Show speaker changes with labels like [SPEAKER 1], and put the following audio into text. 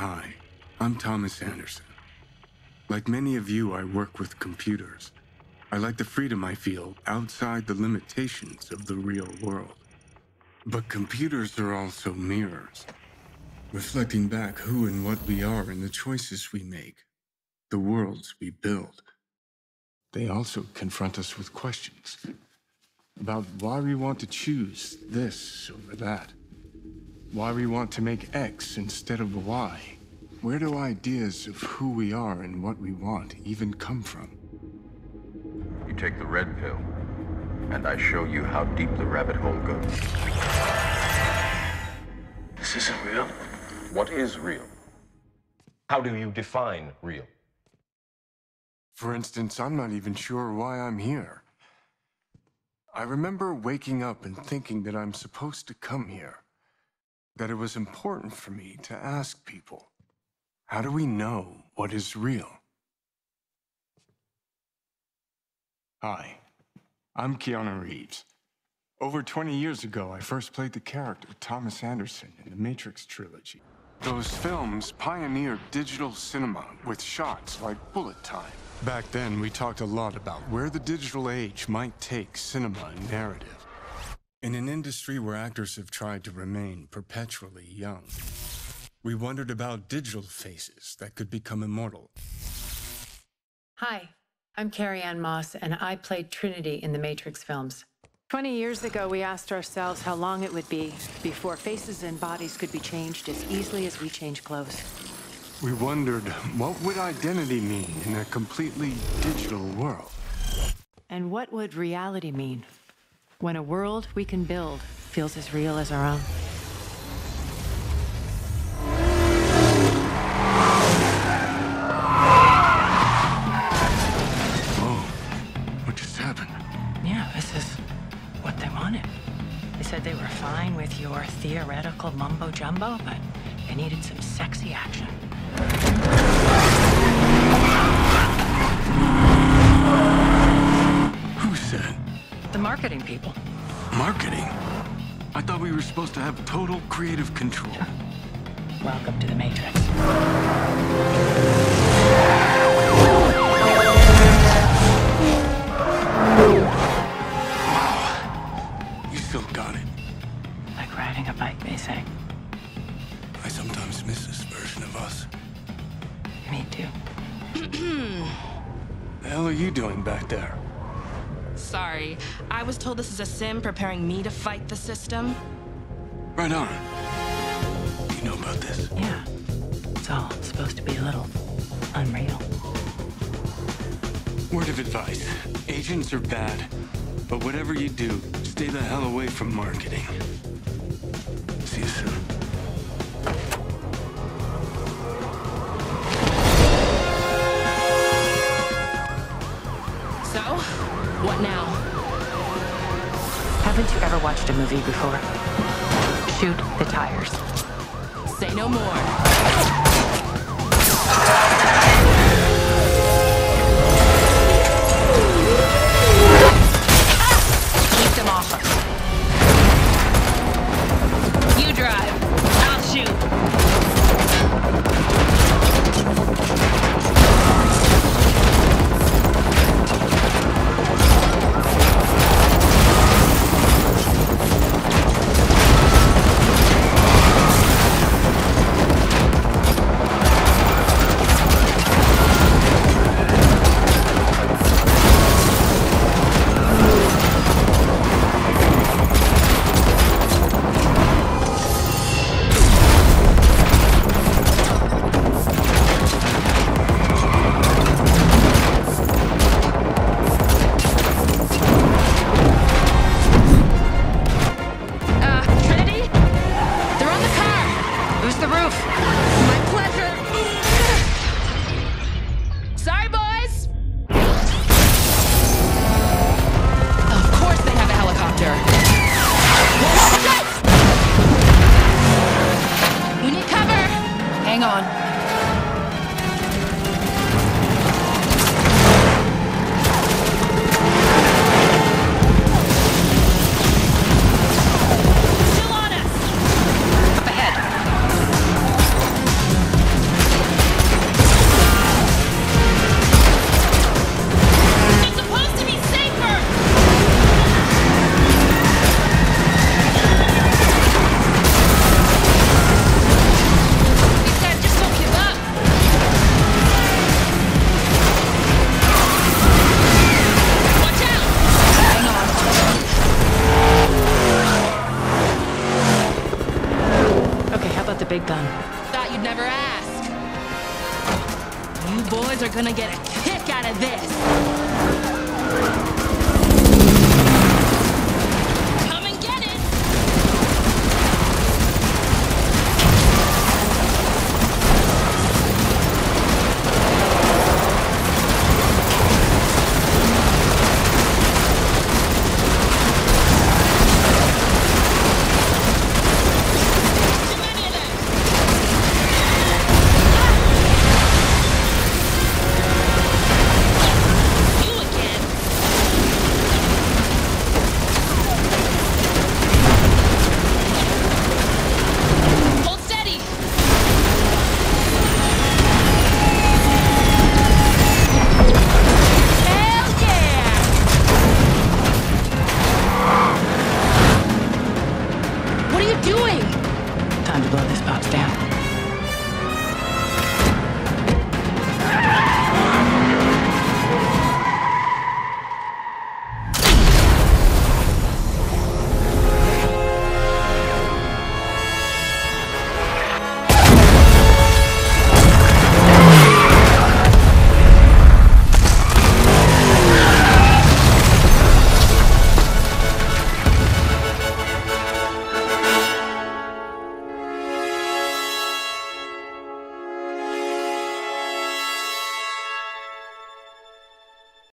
[SPEAKER 1] Hi, I'm Thomas Anderson. Like many of you, I work with computers. I like the freedom I feel outside the limitations of the real world. But computers are also mirrors, reflecting back who and what we are and the choices we make, the worlds we build. They also confront us with questions about why we want to choose this over that, why we want to make X instead of Y. Where do ideas of who we are and what we want even come from?
[SPEAKER 2] You take the red pill, and I show you how deep the rabbit hole goes.
[SPEAKER 3] This isn't real.
[SPEAKER 2] What is real?
[SPEAKER 4] How do you define real?
[SPEAKER 1] For instance, I'm not even sure why I'm here. I remember waking up and thinking that I'm supposed to come here. That it was important for me to ask people, how do we know what is real? Hi, I'm Keanu Reeves. Over 20 years ago, I first played the character Thomas Anderson in the Matrix trilogy. Those films pioneered digital cinema with shots like bullet time. Back then, we talked a lot about where the digital age might take cinema and narrative. In an industry where actors have tried to remain perpetually young, we wondered about digital faces that could become immortal.
[SPEAKER 5] Hi, I'm Carrie Ann Moss, and I played Trinity in the Matrix films. 20 years ago, we asked ourselves how long it would be before faces and bodies could be changed as easily as we change clothes.
[SPEAKER 1] We wondered what would identity mean in a completely digital world?
[SPEAKER 5] And what would reality mean when a world we can build feels as real as our own?
[SPEAKER 1] Whoa, what just happened?
[SPEAKER 5] Yeah, this is what they wanted. They said they were fine with your theoretical mumbo jumbo, but they needed some sexy action.
[SPEAKER 1] Who said?
[SPEAKER 5] The marketing people.
[SPEAKER 1] Marketing? I thought we were supposed to have total creative control.
[SPEAKER 5] Welcome to the Matrix.
[SPEAKER 1] You still got it.
[SPEAKER 5] Like riding a bike, they say.
[SPEAKER 1] I sometimes miss this version of us.
[SPEAKER 5] Me too.
[SPEAKER 1] The hell are you doing back there?
[SPEAKER 6] Sorry, I was told this is a sim preparing me to fight the system.
[SPEAKER 1] Right on. You know about this?
[SPEAKER 5] Yeah. It's all supposed to be a little unreal.
[SPEAKER 1] Word of advice. Agents are bad. But whatever you do, stay the hell away from marketing. See you soon.
[SPEAKER 6] So, what now?
[SPEAKER 5] Haven't you ever watched a movie before? Shoot the tires.
[SPEAKER 6] Say no more.
[SPEAKER 5] Big gun.
[SPEAKER 6] Thought you'd never ask. You boys are gonna get a kick out of this.
[SPEAKER 5] Blow this box down.